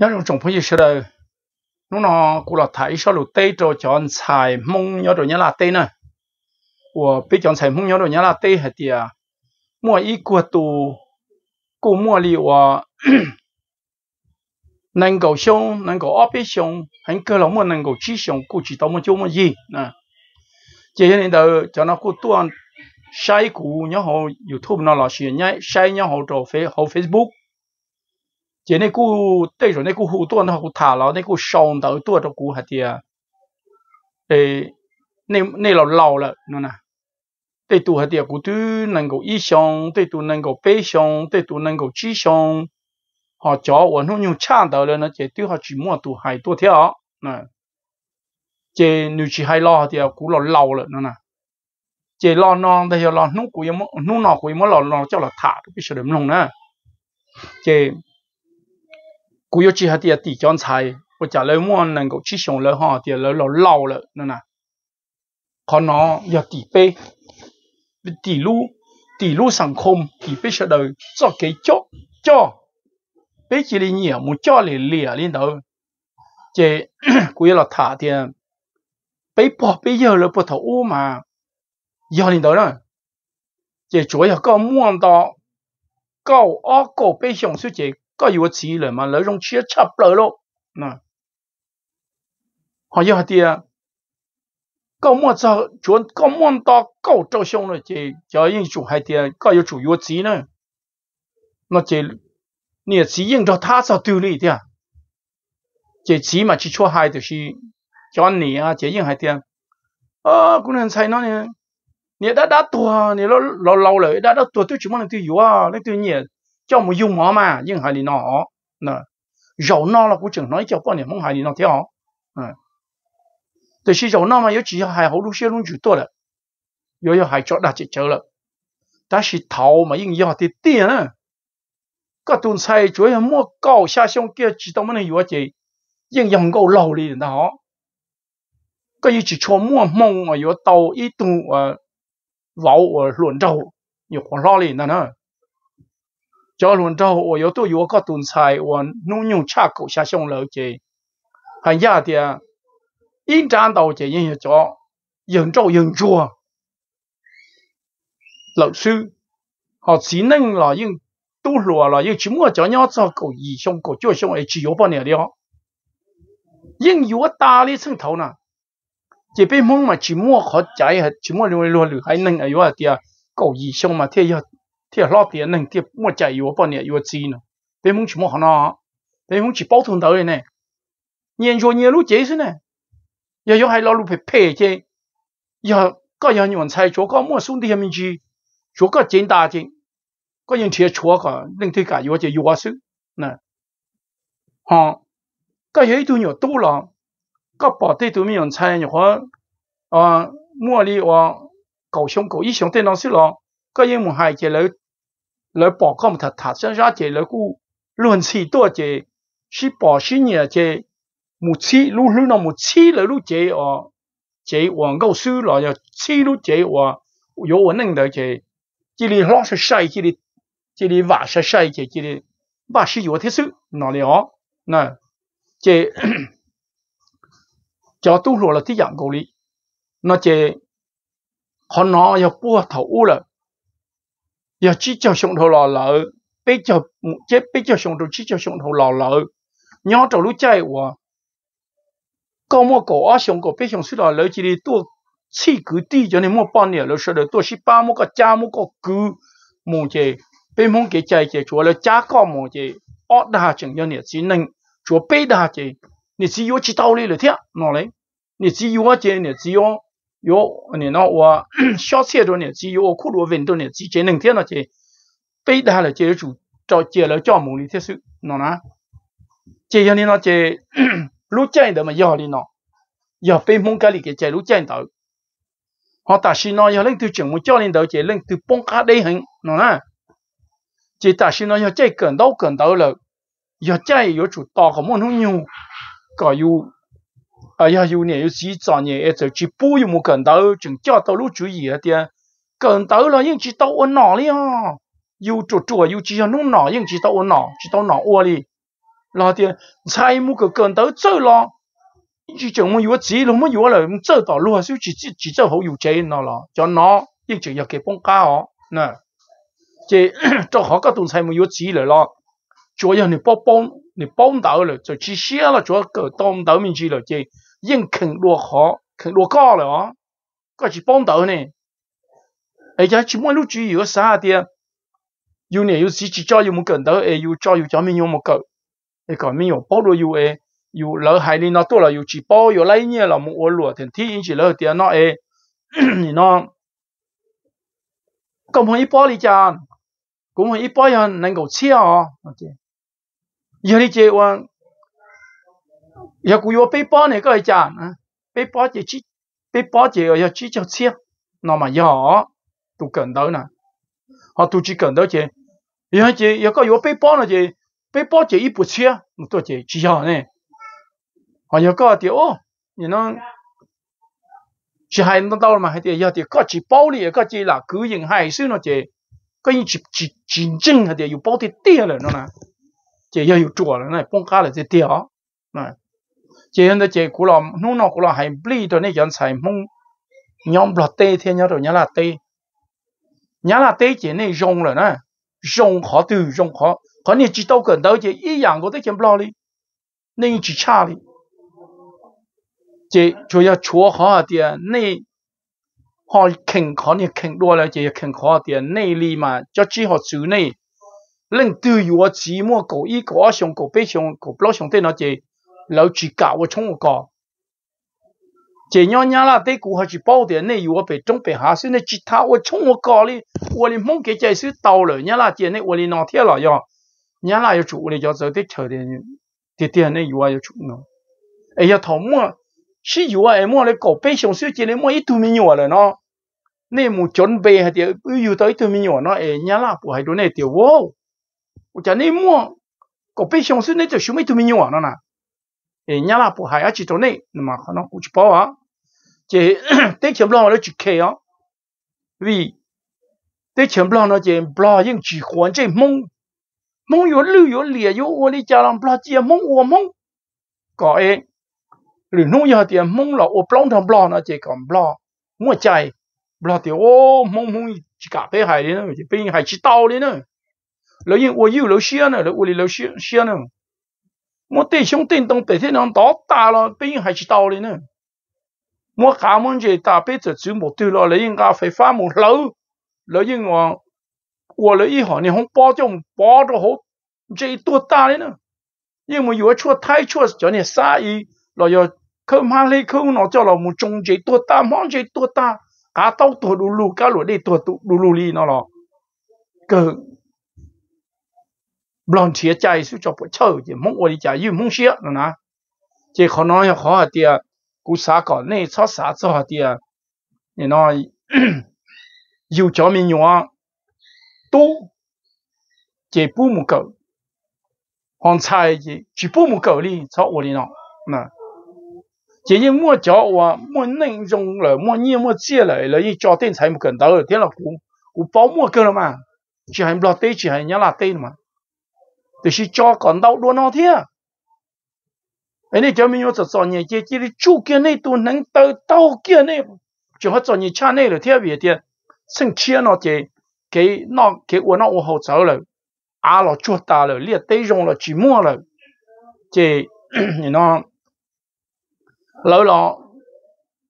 nhớ trong chúng phong gì xưa đâu nó nó cũng là thấy sao lụt tê cho chọn xài mông nhớ rồi nhớ là tê nè. Của bị chọn xài mông nhớ rồi nhớ là tê hết tiệt mua ý của tù, cụ mua liệu ờ, năng cầu xong năng cầu áp bế xong hẳn cái lòng mua năng cầu chỉ xong cụ chỉ tao mua chỗ mua gì, nè. Chỉ nên đầu cho nó cụ tuân sai cụ nhớ họ youtube nó là chuyện nhé sai nhớ họ trò phê họ facebook 这那股对着那股好多那股塔了，那股上头多着股还的啊，诶。那那老老了，喏呐，对都还点古都能够一想，对都能够背想，对都能够记想，好叫我弄用抢到了呢，这对下去莫都还多条，那这女婿还老点古老老了，喏呐，这老孬的要老弄古也莫弄老古也莫老老叫了他，必须得 cú yêu chỉ hạt tiền tỷ chọn xài và trả lời mua năng 够 chỉ xong lời họ tiền lời lâu lâu rồi nên là có nó giờ tỷ bê tỷ lu tỷ lu sản không tỷ bê sẽ đời cho cái cho cho bê chỉ là nhiều một cho là lìa lên đầu chế cú yêu là thả tiền bê bỏ bê giờ là bỏ thầu mà giờ lên đầu rồi chế chủ yếu có mua đó câu ở cổ bê xong suy chế có yêu chỉ là mà lỡ rong chia chập lỡ lộ nè họ yêu thì có mua cho chuẩn có mua to cầu trâu xong rồi chỉ cho yên chủ hay thì có yêu chủ yêu chỉ nữa nó chỉ nhiệt chỉ yên cho 他 sao tiêu lý thì à chỉ chỉ mà chỉ cho hai thì cho nỉ à chỉ yên hai thì ờ cũng nên sai nó nè nhiệt đã đã tua nhiệt lâu rồi đã đã tua tôi chỉ muốn là tôi yêu cho một dùng họ mà nhưng hại lì nó họ nè giàu nó là của trường nói cho con niệm mong hại lì nó theo họ từ khi giàu nó mà yếu chỉ hại hậu lúc xưa luôn chủ tôi rồi yếu yếu hại cho đạt chỉ chờ là ta chỉ thầu mà nhưng yếu thì tiền á các tuần sai yếu mua cao xa xong kia chỉ tao mới này yếu chỉ nhưng dòng cầu lâu đi đó, họ cái chỉ cho mua mông mà yếu tàu ít tu và vẩu luận trâu nhiều khoảng lo liền là nữa cho luôn đâu ô yếu tố yếu có tuần sai và nuôi nhung cha cổ xa xong lỡ chị hay giá thì yên trang đầu chị yên cho yên trâu yên chua lão sư họ chỉ nên là yên tu lùa là yên chỉ mua cho nhau cho cổ gì xong cổ chưa xong ấy chỉ yếu bao nhiêu đó yên yếu ta đi xưng thấu nè chỉ biết mong mà chỉ mua khó chạy hết chỉ mua lùi lùi hay nên ấy yếu thì cổ gì xong mà thế yếu thì lo tiền này tiếp mua chạy yếu bao nhiêu yếu chi nữa bên không chỉ mua hàng nào bên không chỉ bảo tồn tới này nhìn cho nhiều lúc chế thế này giờ giờ hay lo lúc phải phê chế giờ có giờ nhận sai chỗ có mua xuống đi mình chi chỗ có chiến đa chứ, có những thiệt chỗ có nên thì cả yếu chế yếu sự nè ha cái ấy tôi nhiều tu lắm có bảo thế tôi mình sai nhiều quá à mua đi hoặc cầu sống cầu ý sống tên nó sự lắm có những một hai chế lợi 来保康他他乡下姐来过论起多姐是保新年姐母亲路路那母亲来路姐哦姐往高收来要七路姐我有我弄的姐这里老是晒这里这里晚上晒姐这里把是有特色哪里哦那姐叫都落了在阳光里那姐看那要波头乌了。có thế sự nó li ó nè chế cho tu lùa là tí dạng cầu lý nó chế họ nó ya bua thấu là ya chỉ cho xong thầu lò lợ bây giờ chế bây giờ xong thầu chỉ cho xong thầu lò lợ nhớ trâu lu chạy và có mua cổ ở xong cổ biết xong suy là lấy chỉ đi tua chi cứ đi cho nên mua bao nhiêu rồi sau đó tua chỉ ba mua cái cha mua cái cứ mua chế bên mong cái chạy chế chúa là cha có mua chế ở đa chẳng cho nên chỉ nên chúa bây đa chế你只有知道理了听，哪来？你只有我这，你只有 yo ni no wa shao xie do ni ji yo ku lu wen do ni ji je neng tian na ji bei da le je zu zao jie le zao mu ni tie su no na je yan ni no je lu jian de ma yao li no ya bei mong ka li ge je lu jian dao họ ta xin nói họ lên từ trường một cho lên đầu chỉ lên từ bông cá đây hình nó na chỉ ta xin nói họ chạy cần đâu cần đâu là họ chạy yo chủ to có muốn không nhiều có yêu à giờ yêu nè yêu chỉ chọn nè giờ chỉ bù yêu một gần đâu chừng cho tao lúc chú ý à tiền gần đâu là nhưng chỉ tao ôn nọ đi à yêu chủ chủ yêu chỉ là nông nọ nhưng chỉ tao ôn nọ chỉ tao nọ ua đi lo tiền sai mu cái cần tới chơi lo chỉ chừng mu yếu chỉ lo mu yếu là chơi tỏ luôn chứ chỉ chỉ chỉ chơi hậu yếu chơi nó lo cho nó nhưng chỉ có cái bông cá họ nè chỉ cho họ cái tuần sai mu yếu chỉ rồi lo chủ yếu 你包包你包到了就去写了主要个当到面去了这硬啃落好啃落高了啊个是包到呢而且只么路主有啥的有呢有时只教有冇跟到诶有教有教面有冇够诶个面有包了有诶有老海里那多了有只包有来年了冇我落天天因起了点那诶你那咁可以包里讲咁可以包人能够吃啊，OK。有 giờ đi chơi quan giờ cũng có bé bó này cái chả bé bó chỉ chỉ bé bó chỉ ở chỉ cho chiếc nó mà giờ tụ cần đâu nè họ tụ chỉ cần đâu chứ giờ chứ giờ có có bé bó này chỉ, bé bó chỉ ít bộ chiếc một tôi chỉ chỉ giờ này họ giờ có thì ô như nó chỉ hai nó đâu mà hai thì giờ thì có chỉ bao lì, có chỉ là cứ những hai xíu nó chỉ, có những chỉ chỉ chính chân, hay thì có bao thì tiền rồi nó nè 这要有做了，那崩开了这掉，那这样的这古老弄那古老还不离的那样才蒙，娘不得天娘都娘拉得，娘拉得这那用了呢，用好都用好，可你知道跟到这一样我都见不了哩，那一只差哩，这就要做好点内。好啃好你啃多了就要啃好点内力嘛，就只好做 内。恁对于我寂寞狗一狗二熊狗背熊狗不老熊对那这老几搞我冲我搞，这样伢啦对股还是包的那有我被中被下是那吉他我冲我搞哩，我的梦给这是到了伢啦这那我的那天了要，伢啦要出我的要走的车的，的的那有啊要出呢，哎呀头么是有啊哎么嘞狗背熊是这里么一度没有了呢。那么准备还得有到一度没有呢，哎，伢啦不还多那点哦。 utane mua ko pe shong su ne te shume tu minyo ana na e nya la po ha ya chi to ne ma kha no ku chi po wa che te chem lo lo chi ke ya vì te chem lo no che bla yin chi huan che mong mong yo lu yo lia yo wo li cha lam bla chi mong wo mong ko e lu nu ya ti mong lo o plong thang bla na che kom bla mo chai bla ti o mong mong chi ka pe hai ni na pe hai chi tao ni na lo yin wo yu lo xia ne lo wo li lo xia xia ne mo te xiong tin tong pe thiên nong đó ta lo pe chi tao li ne mo ka mon je ta pe zhe zu mo tu lo le yin ga fei fa mo lo lo yin wo wo lo yi ho ni hong bao zhong bao zhe ho je tu ta li ne yin mo cho ni sa yi lo yo không ha lấy không nó cho là một trong chế tua ta, món chế tua ta. Cá tóc đu lù cá lúa đi tua đu lù li nó lò cơ blon chia chai su cho po chau je mong ori cha yu mong xia nữa na je kho nói, khó kho tia Cú sa ko ne cho sa cho ha tia you nói, yu cho mình nyo tu je bu mu ko hon chai je chỉ bu mu ko đi, cho wo đi nọ, na chỉ như mua chó và mua nâng dùng rồi mua nhiên mua chia lại là như cho tên sai một cần đó rồi thế là cũng cũng bao mua cơ mà chỉ hành lo tên chỉ hành nhá là tên mà thì chỉ cho còn đau đuôi à? ấy cho mình nhớ sợ nhẹ chỉ chỉ chú kia này tu nắng tao tao kia này. Chúng hết sợ nhẹ này là thế à, về tiền à? sinh chia nó chỉ cái nó, cái uốn nó uốn hậu sợ rồi à là chua ta rồi liệt tây dùng là chỉ mua rồi chỉ nó lâu là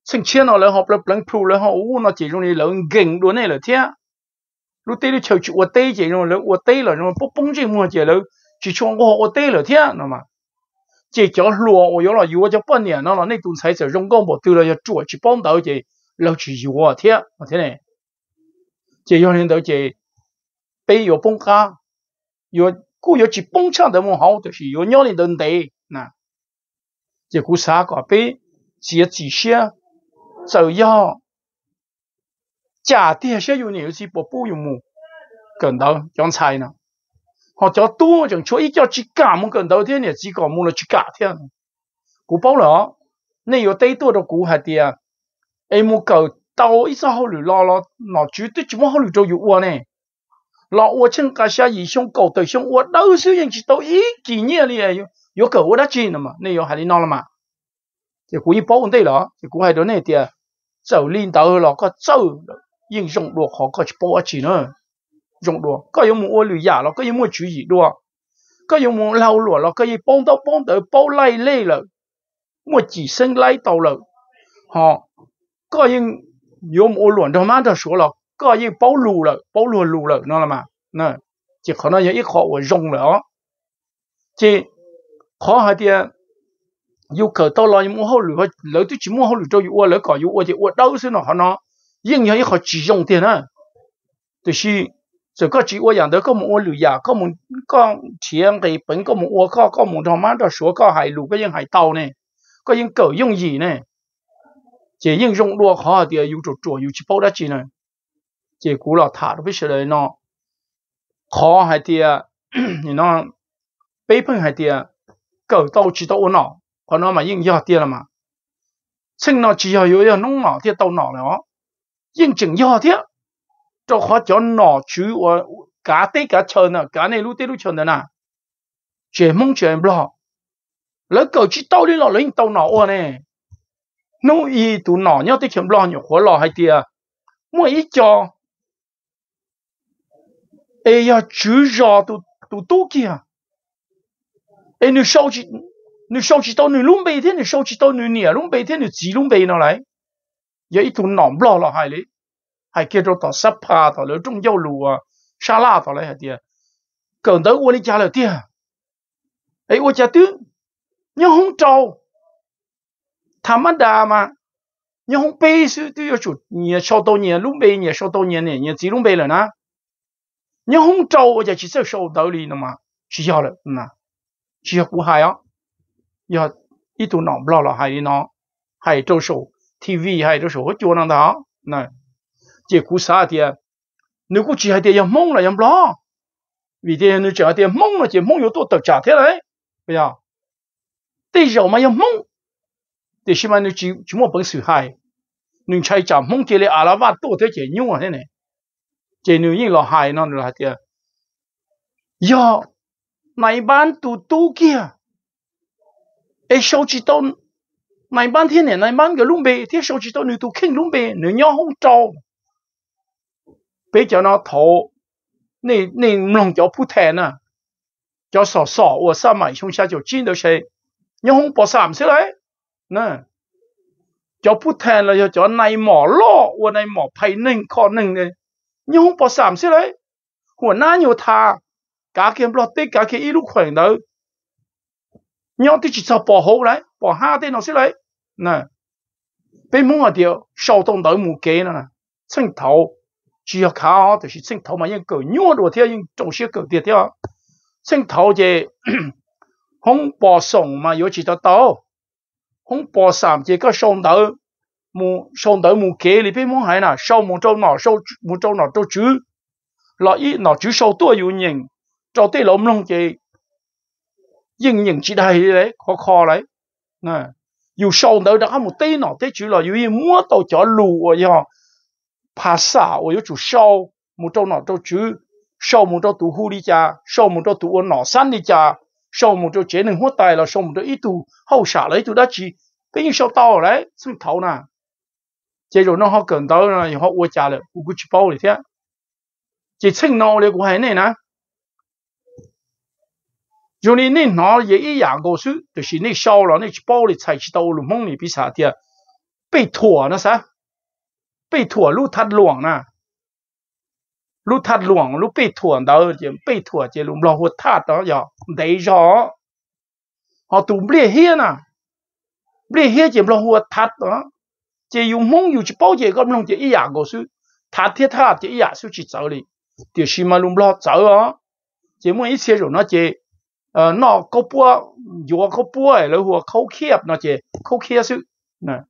sinh chia nó là học lớp lăng phu là học u nó chỉ dùng đi lớn gần đuôi này là thế lúc tây đi chầu chịu uốn tây chỉ dùng là uốn tây là nó bốc bông chỉ mua chỉ là 就像我我对了天，那么这叫落，我有了有我就半年了了，那种菜就人工不对了要做去帮到这老去有我天，我听嘞，这有人到这被有崩卡，有故有只崩墙的冇好，就是有让人都得那，这故啥个被接几些就要家底下有人有些不不用么，跟到讲菜呢。họ cho tu chẳng cho ít cho chỉ cả một cần đầu tiên này chỉ có một là chỉ cả thế cú bao lỡ nên có tay tôi đâu cú hạt tiền em một cầu tàu ít sao họ lử lo lo nó chú tức chỉ muốn họ lử cho yêu này 老我请个下义兄搞对兄，我都是人知道一几年里有有个我的钱了嘛，那有还得闹了嘛？就故意保问题了，就故还到那点走领导了个走了，应用落好个去保钱呢， dùng đồ có dùng muốn ô lười giả lo có dùng muốn chú gì đồ có dùng muốn lau lụa lo có dùng bông tao bông tới bao lai lê lo mua chỉ sinh lai tàu lo họ có dùng dùng muốn ô lụa đâu mà đó số lo có dùng bao lù lo bao lùa lù lo nó là mà nè chỉ có nó yêu ít khó của dùng lo chỉ khó hay thì yêu cầu tao lo nhưng mua hậu lửa lỡ tôi chỉ mua hậu lửa cho yêu lỡ cỏ yêu thì yêu đâu xin nó họ nó nhưng nhớ họ chỉ dùng tiền à tôi xin 所以各只我养的各么我路呀，各么各钱给本各么我靠各么他妈的说各海路各人海道呢，各人狗用语呢，这应用落好的有着做有去包得起呢，这古老塔都不晓得呢，好还的你那北本还的狗到起到我脑，可能嘛应要的了嘛，趁那只要有要弄脑的到脑了哦，应景要的。cho họ cho nọ chú và cả tế cả chờ nè cả này lúc tế lúc chờ nè nè chế mong chế lo lỡ cầu chỉ tao đi lọ lấy tao nọ ô nè nó y tụ nọ nhau tế chém lo nhiều khó lo hay tiề mua ít cho ai ya chú giò tụ tụ tụ kia ai nữ sau chỉ nữ sau chỉ tao nữ lúc bây thế nữ sau chỉ tao nè lúc bây thế nữ chỉ lúc bây nó lại vậy tụ nọ lo lo hay đấy 还哩，还叫做到十趴到了中交路啊，沙拉到了还的，搞到我的家了的。哎，我家的，你红招，他们的嘛，你红白是都要做，你烧到年弄白，你烧到年呢，你自弄白了呢。你红照我家去这收道理了嘛？需要了，那需要顾海啊，要一度脑不老了，还有呢，还有周手 TV，还有周手我叫那他那这顾啥的？你估计还得要懵了，要不啦？为的你讲的懵了，这懵有多到家庭来？不要，对肉嘛要懵，对起码你只只么本事还，你才讲懵起来阿拉瓦多的这牛啊，呢？这女人老害那了的，呀，那班都都kia，哎，手指到那班天呢，那班个龙背，天手指到你都看龙背，你要好招， 别叫那头，你你弄叫不太呢，叫少少，我上买胸下就进到谁，你红包三十来，那。叫不太了，要叫内毛咯，我内毛配嫩靠嫩的。nhung bỏ sảm xí đấy của na nhiều thà cả kiếm lọt tê cả cái ít lúc khỏe nữa nhau thì chỉ sao bỏ hậu đấy bỏ hai tên nó xí đấy nè bên muốn ở điều sau động tới mù kế nè chân thầu chỉ có khá thì chỉ chân thầu mà những cỡ nhua đồ theo những trong xe cỡ tiếp theo chân thầu thì không bỏ sống mà có chỉ tao tao không bỏ sảm chỉ có sống tới 木上头木给里边木海呐，烧木招哪烧木招哪都煮，那一那煮烧多有人，招对老木弄嘅，应应之大咧，可可咧，嗱，要上头就啱木低嗱低煮啦，要一摸到咗路 怕啥，我要做烧，木到哪做煮，烧木到独户里家，烧木到独我老三里家，烧木到节能火大了，烧木到一度好下来就那起，个人烧到来怎么逃呢？接着弄好跟到了以后，我家了，我过去包里天，这趁闹的过海内呢，就你那拿也一样过去，就是你烧了，你去包里才去到我梦里比啥的，被拖了噻。被拖路他乱呢，路他乱，路被拖到就被拖这路老虎他到要得着，好都不列黑呢，不列黑就老虎他到。这用梦有去包这个弄这一样个数，他贴他这一样数去走哩，就起码弄不了走啊。这么一些人那这呃那个波有个波哎，然后扣 cap 那这扣 cap 数那，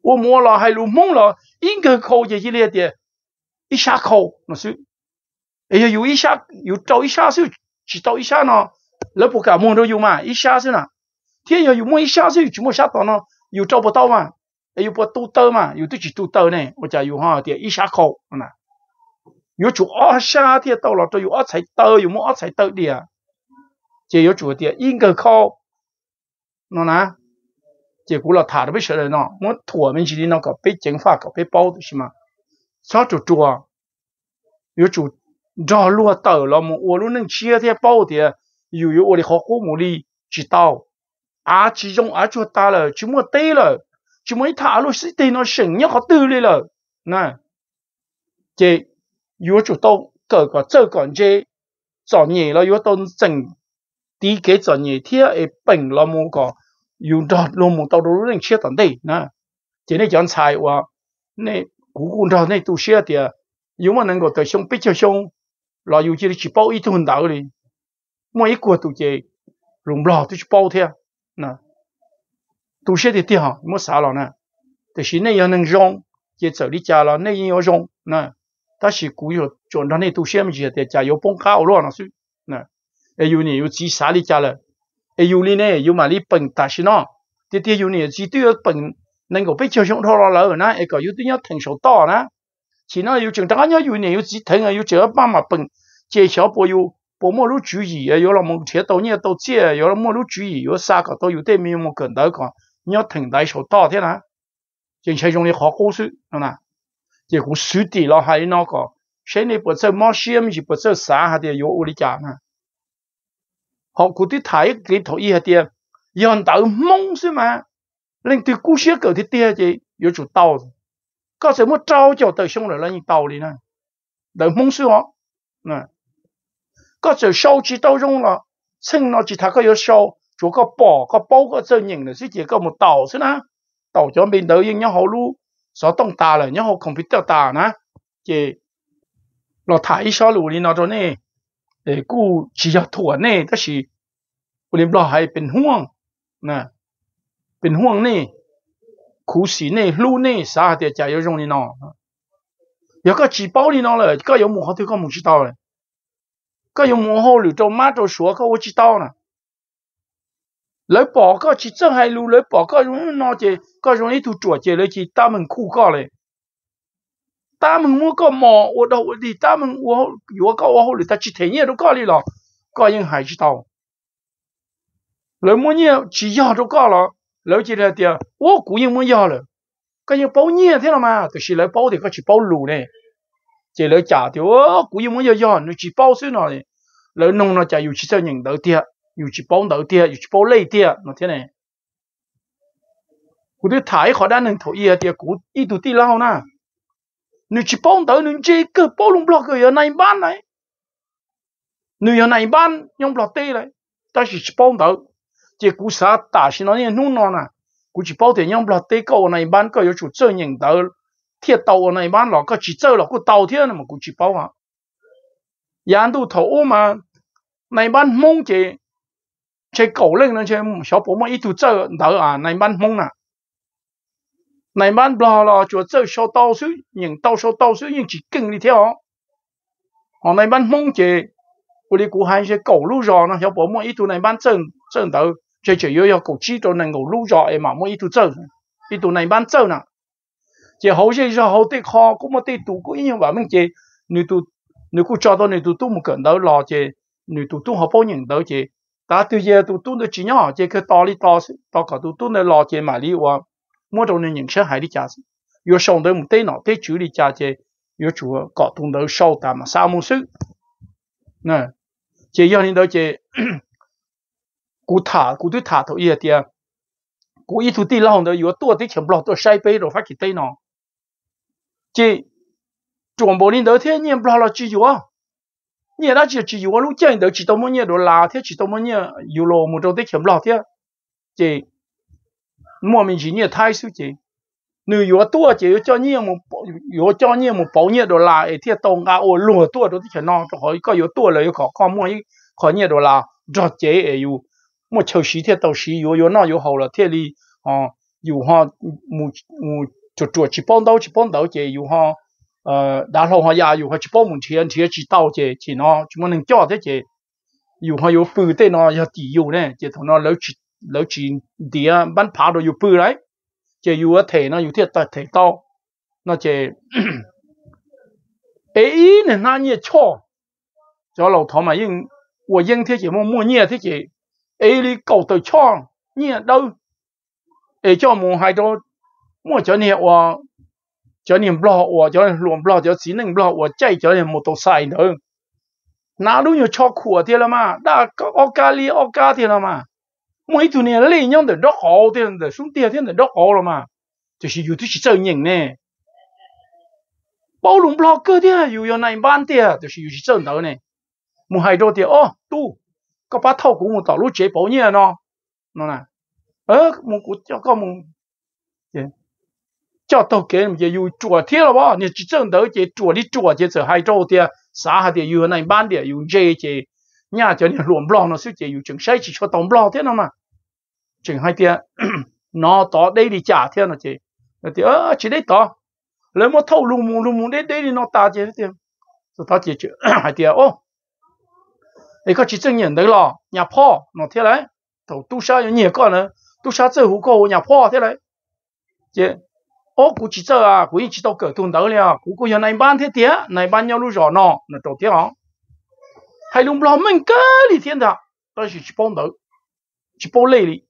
我摸了还弄梦了，应该考这一列的，一下考那是，哎呀有一下有找一下数，去找一下呢，那不敢摸着有嘛，一下是呢，天要有摸一下数，怎么下到呢？又找不到嘛。又不都到嘛，有的去都到呢，我家有哈点一下口，那有主二下天到了，都有二才到，有么二才到的啊？这有主的应该靠，喏呢？结果了，他都不晓得呢，我托们这里那个被蒸发个被包的是吗？啥主做啊？有主着落到了么？我都能切天包的，又有我的好父母里知道，啊，其中啊就大了，就没对了，就没他路是对那神要好对了了，那这有主到个个这个这做嘢了，有到正第几做嘢天诶本了么个？ 用到罗木到罗人切到内那，今天讲菜话，那古古到那都写的，有么能够得上比较上，老有这里去包一顿到哩，每一个都这用不了都去包的，那都写的的哈，没啥了呢，就是那样能用，就走你家了，那样要用那，但是古有转到那都写么子的，家有崩卡了那是那，哎有呢有自啥里家了。 诶，有哩呢，有嘛哩本，但是呢，啲啲有呢，只对个本能够被照上头落楼呢，一个有啲要承受到呢，其他有正当要有呢，有只疼啊，有这个妈妈本，这小波有波莫路主义啊，有了目前到呢到这，有了莫路主义，有三个都有对面么跟到讲，你要疼大受到的啦，正常用的好好事，系嘛？结果输地了还有那个，现在不走冒险，就不走啥，还得有屋里家呢。 Họ cụ tí thái cái thổ y tiền yon tạo mong xí mà lên từ cú xí cỡ thì tiền gì yếu chủ tàu có sẽ muốn trao cho tới xong rồi là những tàu đi nè đợi mong xí họ nè có sẽ sau chỉ tàu rong là xin nó chỉ thà có yếu sau chỗ có bỏ có bao có chân nhìn là chỉ chỉ có một tàu xí nè tàu cho bên đợi những nhau hậu lu sợ tông tà là nhau hậu tàu tà nè chỉ nó thải sao lù đi nó rồi nè เอกูชียถั่วเน่ก็ชีอุลิมรอให้เป็นห่วงนะเป็นห่วงนี่苦สีนี่ลู่นี่สาเหตุจะ有用你喏有个几包你喏了个有母好对个母知道了个有母好了做妈做说个我知道了来报告去正海路来报告容易喏这个容易都做这来去大门苦告嘞他们我个毛，我到我的他们我我搞我后来他几天也都搞里了，搞人还知道。那 么年去要都搞了，了解了点，我雇人没要了，个人包年听了嘛，就是来包的个去包路呢，这来假的我雇人没要要，你去包水那里，来弄了就又去找人头点，又去包头点，又去包累点，那天呢？我的太好难能头一点，雇一度地老呢。你去帮到你这个包龙 block 有哪一班来？你有哪一班用不了对来？但是去帮到， 这股啥大些那年弄了呢？估计包点用不了对个我那一班个有出正营到铁刀我那一班老个去走了，个刀天那么估计包啊，沿途头嘛，那一班蒙这，这狗人那些小伯们一路走到啊，那一班蒙啊。乃曼不好了，就走小岛 này man bla la chúa chơi sau tao xứ nhưng tao sau tao xứ nhưng chỉ kinh đi theo họ. Này man mong chế của đi cụ hai sẽ cầu lưu rõ nó hiểu bỏ mỗi ít tu này man chân chân đầu chỉ chỉ yêu yêu cầu chi à? cho này cầu lưu rõ em mà mỗi ít tu chân ít tu này man chân nè chỉ hầu chế cho hầu tết kho, cũng mà tết tu cũng như vậy mình chế nếu tu nếu cụ cho tôi nếu tu tu một cận đó lo chế nếu tu tu học bao nhiêu đó chế ta từ giờ tu tu được chỉ nhỏ chế cái to đi to to cả tu tu này lo chế mà đi qua mỗi trong những xe hai đi cha sĩ yo sống tới một tế nọ tế chủ đi cha chế yo chúa có tung đầu sâu ta mà sao muốn sức nè chỉ yêu nên đó chế cú thả cú tôi thả thôi yết tiệt cú ít tôi đi lao đời, yo tua tế chấm lọt tôi sai bê rồi phát cái tế nọ chỉ chuẩn bộ nên đó thế nhiên bao là chỉ yo nhẹ đó chỉ chỉ yo lúc chơi đó chỉ tao muốn nhẹ đồ là thế chỉ tao muốn nhẹ yo lo một trong tế chấm lọt thế chỉ 莫名其妙太少钱，你有多就要叫你么有叫你么包你多啦，一天到啊我落多都钱孬，就好一个有多了有考考莫一考你多啦，这这也有，莫抽十天到十有有那有好了，天里啊有哈木木就做去帮到去帮到这有哈呃，然后哈也有哈去帮门钱钱去到这钱孬，怎么能叫的这有哈有不对呢，要抵有呢，这头那老去。 lỡ chuyện địa bắn phá đồ yêu bự đấy chỉ yêu ở thể nó yêu thiệt tại thể to nó chỉ ấy nên na nhẹ cho cho lâu thọ mà nhưng 我应天节目莫念天节，ấy đi cầu từ cho nhẹ đâu ấy cho mù hai đô mua cho nhẹ wa cho nhẹ blo wa cho luồng blo cho chỉ nên blo wa chạy cho nhẹ một tổ sai nữa nào lúc nhiều cho khổ thì là mà đã có ô li ô thì là mà mỗi tụi này lấy nhau để đó khổ thì để xuống tiền thì để đó khổ rồi mà thì chỉ dùng chỉ chơi nhỉnh nè bao lùng blogger thì dùng dùng này ban tiền thì chỉ dùng chỉ chơi đâu nè một hai đô tiền ô tu có ba thâu cũng một tàu lúa chế bảo nhiêu nó nó nè ớ một cụ cho có một cho tàu kế mình chỉ dùng chùa bao, nên chơi đâu chỉ chùa đi chùa chỉ chơi hai đô tiền xã hạt tiền dùng này ban tiền dùng dây chỉ nhà cho nên luồng bò nó sẽ chỉ dùng chừng say chỉ cho tổng bò thế nào mà. Chừng hai tia nó to đây đi trả thế nào chị. Thì ơ chỉ đấy to, lấy một thâu lùng mù lùng mù đấy đấy thì nó ta chị thế rồi ta chỉ chữ hai tia ô. Ấy có chỉ chứng nhận đấy lo, nhà po nó thế đấy. Thầu tu sa nhiều con nữa. Tu sa chơi hú cô nhà po thế đấy. Chị ô cụ chỉ chơi à cụ chỉ đâu cởi thùng đấy liền cụ cụ giờ này ban thế tía này ban nhau lu rõ nọ là đầu tiên không 还用不了门搿里天的，但是去帮头，去帮累的。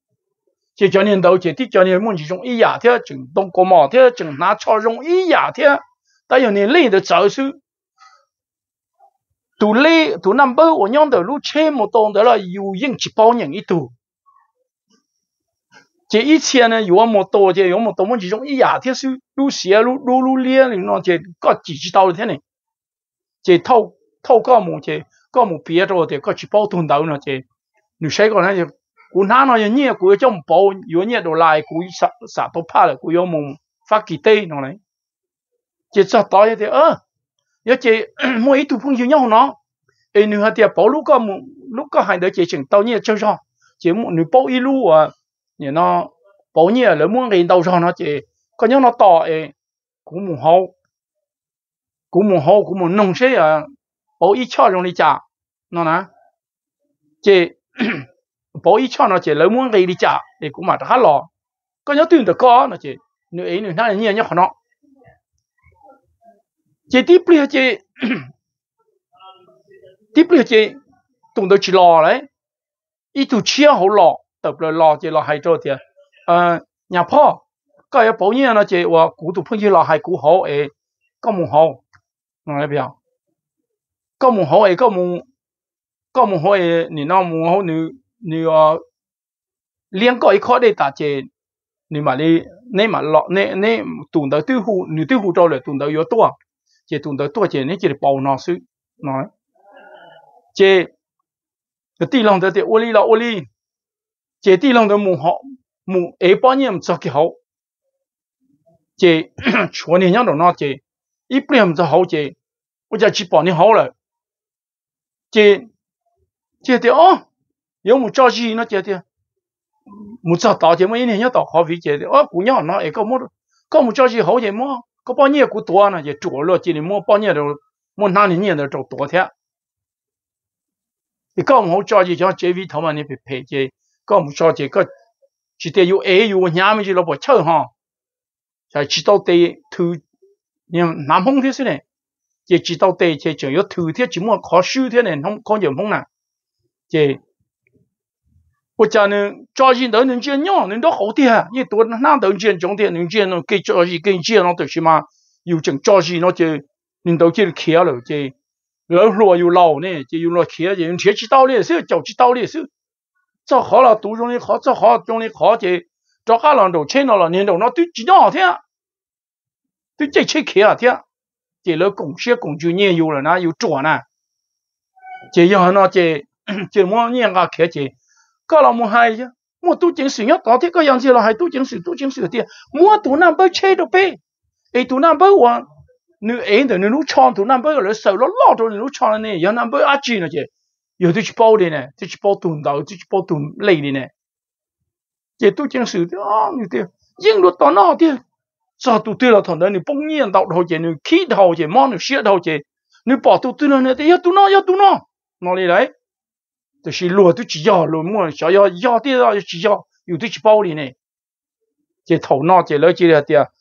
就叫你头，就地叫你梦其中，一夜天进东国嘛，天进南朝中，一夜天，带有你累的早手，都累都那么，我娘的路千部当得了，有人去帮人一多。这一切呢，有么多这，有么多么几种，一夜天是都是啊路路路裂的，那这各几十道的天呢？这透透过么？这 có một phía rồi thì có chỉ bao tuần đầu nữa chứ. Nếu xây còn này cú nã nó như nhẹ cú trong bao, yếu nhẹ đồ lại cú sạ sạ tốt pa là cú yếu mùng phát kỳ tê nó này. Chỉ cho tao thì ơ, nhớ chỉ mỗi tụ phong yêu nhau nó. Ấy nếu hạt tiệp à, bao lúc có lúc có hai đứa chỉ chừng tao nhẹ cho cho. Chỉ một nếu bao ít lúc à như nó, bao nhẹ là muốn cái đầu cho nó chỉ có nhớ nó to ấy cũng mùng hậu. Cũng mùng hậu cũng mùng nông sẽ à bao ít cho trong đi chả nó nè, chị bỏ ý cho nó chị lấy muốn gây đi chả thì cũng mà đã lò. Có nhớ tiền được có nó chị nữ ấy nữ nào nhớ nhớ nó. Chị tiếp liệu chị? Tiếp liệu chị? Tụng được chỉ lò đấy. Ý tụ chia hậu lò tập là lò chị lò hay chỗ thì à nhà nhà พ่อ có yếu bảo nhiên nó chỉ và cụ tụ phong chia lò hay cụ hậu ấy có mùng hậu nghe biết không có mùng hậu ấy có mùng 么个么好诶，你那么好你。你要两个一块的大姐，你嘛你你嘛落你你懂得对付你对付着了懂得越多，这懂得多些你就是包拿水，喏，这个地浪的的屋里了屋里，这地浪的木好木一百年做嘅好，这全年样都那这一百年做好这，我就去帮你好了，这 这的哦。有冇着急那姐的，冇着到节么一年要到好费姐的，哦姑娘那一个冇，个冇着急好些么，个半年过多呢就做了，今年么半年都么哪里年都做多天，你个冇着急像这位他们你别陪姐，个冇着急个，只得有爱有伢们就老婆臭哈，才知道对头，你南风的是呢，也知道对这就要头天怎么考手天呢，通考人风呢， 这。我家呢，家人都能见nhau，能都好啲，你多哪都见中啲，能见喏，给家人给见喏，就是嘛，有正家人喏就，能都见开了，就老老又老呢，就有了开，就用天知道的时候，就知道的时候，做好了都容易好，做好容易好就，做下人都请到了，年头那都几两天，都这切开啊天，这了贡献贡就年有了呢，有赚呢，这样那这 chỉ mua nhiên là kia chỉ có là mua hay chứ mua tu chính sự nhất đó thì có dạng gì là hay tu chính sự tu chính sự thì mua tu nam bơ chế đâu bê ai tu nam bơ hoàn, nữ ấy thì nữ chọn tu nam bơ là sầu nó lo rồi nữ chọn này giờ nam bơ ác chi nữa chứ giờ tôi chỉ bảo đi nè tôi chỉ bảo tuần đầu tôi chỉ bảo tuần lấy đi nè chỉ tu chính sự thì à như thế nhưng luật đó nó thì sao tu tư là thằng đó nữ bỗng nhiên đạo đầu chứ nữ khí đầu chứ mong nữ xia đầu chứ nữ bỏ tu tu tư nữa thì giờ tu nó giờ tu nó nó đi đấy 就是落都只要落么，想要要的了只要有的去包里呢，这头脑这了这了的，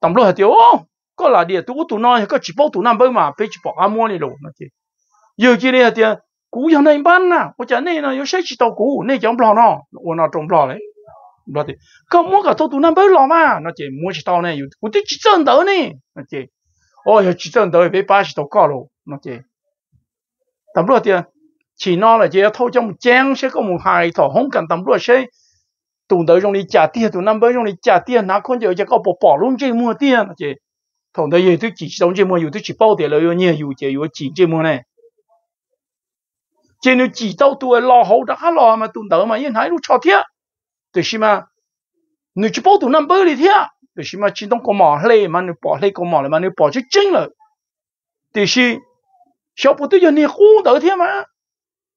当不了的哦， có là địa tu tu nói có chỉ bao tu năm bơ mà phải chỉ bảo amo này rồi nó chứ giờ chỉ này thì cú giờ này ban na我讲那呢有谁知道cú那讲不了呢我那种不了嘞不对可我个做tu năm bơ了嘛那就我知道呢有我得只挣到呢那就哦要只挣到被八十多高了那就但不了的 chỉ nó là chỉ thâu trong một chén sẽ có một hai thọ không cần tầm đua sẽ tụ tới trong đi trả tiền tụ năm bấy trong đi trả tiền nó không chịu cho có bỏ bỏ luôn chơi mua tiền. Chị, thằng đấy giờ tôi chỉ sống chơi mua dù tôi chỉ bao tiền là yêu nhiều dù chơi dù chỉ chơi mua này. Chỉ nếu chỉ tao tôi lo hậu đã lo mà tụ tới mà yên hãy lúc cho thiệt. Tôi xin mà nếu chỉ bao tụ năm bấy thì thiệt. Tôi xin mà chỉ đóng chỉ ต้อง có mỏ lê mà nếu bỏ lê có mỏ lại mà nếu bỏ chứ chính rồi. Tôi xin sao bố tôi giờ nhiều khu tới mà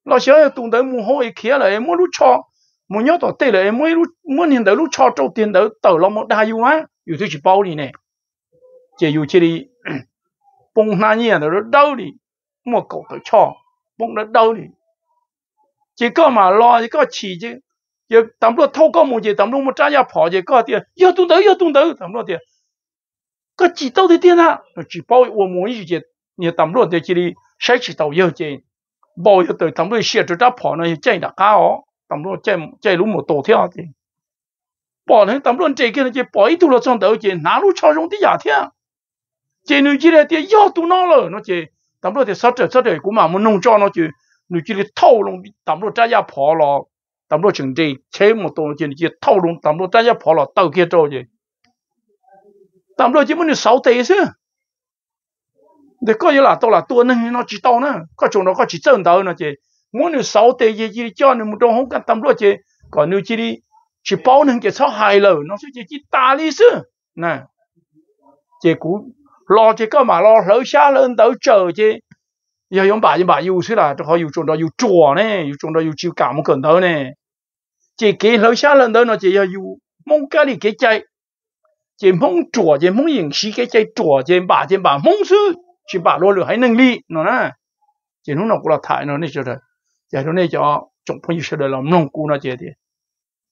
nó sẽ tụng tới mua hôi kia là em mua lúc cho mua nhớ tổ tê là em mua lúc mua nhìn tới lúc cho trâu tiền tới tờ lo một đa yêu á yêu tôi chỉ bao đi nè chỉ yêu chỉ đi bông na nhiên rồi đâu đi mua cầu tới cho bông nó đâu đi chỉ có mà lo chỉ chỉ chứ giờ lúc thâu có một gì tầm lúc một trái ra phỏ gì có tiền giờ tụng tới giờ tụng tới tầm lúc tiền có chỉ đâu thì tiền á chỉ bao mua mua gì chứ nhiều tầm lúc thì chỉ đi sẽ chỉ tàu yêu chứ bao giờ tới tầm đôi xe cho đã bỏ nó chạy đã cao tầm đôi chạy chạy lúc một tổ theo thì. Bỏ nó tầm đôi chạy kia nó chạy bỏ ít tu là trong đầu chạy nã lúc cho chúng tí giả thế chạy nữ chỉ là tiền yêu tu nó rồi nó chạy tầm đôi thì sát trời sát trời cũng mà muốn nông cho nó chứ. Nữ chỉ là thâu luôn tầm đôi chạy ra bỏ lo tầm đôi chừng đi chế một tổ chạy chỉ thâu luôn tầm đôi chạy ra bỏ lo tàu kia trâu chứ. Tầm đôi chỉ muốn sáu tỷ chứ để có như là tôi là tôi nên nó chỉ tao nữa. Có chỗ nó có chỉ chân tao nữa chứ. Muốn nếu sáu tệ gì chỉ cho nên một trong không cần tâm luôn chứ. Còn nếu chỉ đi, chỉ bao nên cái sao hai lời, nó sẽ chỉ chỉ ta lý sư. Nè. Chứ cú lo chứ, có mà lo lỡ xa lên tới chờ chứ. Giờ dùng bà dùng bà yêu sư là họ yêu chúng đó yêu chùa nè yêu chúng đó yêu chịu cảm một cơn đó nè. Chỉ cái lỡ xa lên tới nó chỉ yêu mong cái gì cái chạy. Chỉ mong chùa chỉ mong hình sĩ cái chạy chùa chỉ bà chỉ bà mong sư chỉ bảo luôn lửa hay nâng ly, nó nè. Chỉ lúc nào cũng là thải nó nên cho đời. Giờ nó này cho chúng phong yêu đời làm nông cụ nó chỉ thì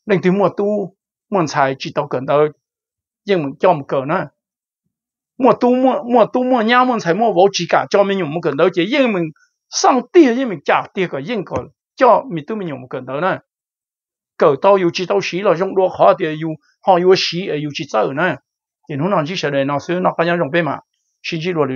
nên từ mua tu mua xài chỉ tao cần tao nhưng mà cho một cờ nữa mua tu mua mua tu mua nhau mua xài mua vỗ chỉ cả cho mình dùng một cần tao chỉ nhưng mình sang tiền nhưng mình trả tiền cả nhưng còn cho mình tu mình dùng một cần tao nữa cờ tao yêu chỉ tao xí là trong đó khó thì yêu họ yêu xí ở yêu chỉ tao nữa thì nó nói chỉ sợ đời nó xưa, nó có nhau dùng bên mà She did what?